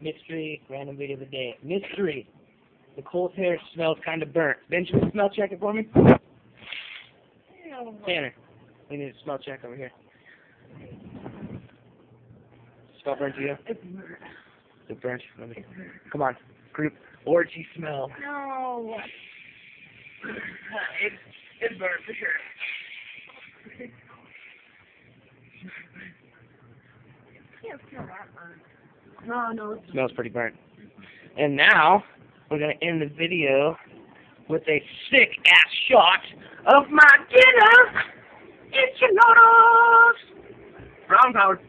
Mystery random video of the day. Mystery. The Nicole's hair smells kind of burnt. Benjamin, smell check it for me. Tanner, we need a smell check over here. Smell burnt to you? It's burnt. Is it burnt? Let me. Come on. Group orgy smell. No. It's it's burnt for sure. Can't smell that burnt. No, no, it's Smells pretty burnt. And now we're gonna end the video with a sick ass shot of my dinner. Enchiladas. Brown power.